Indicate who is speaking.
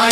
Speaker 1: My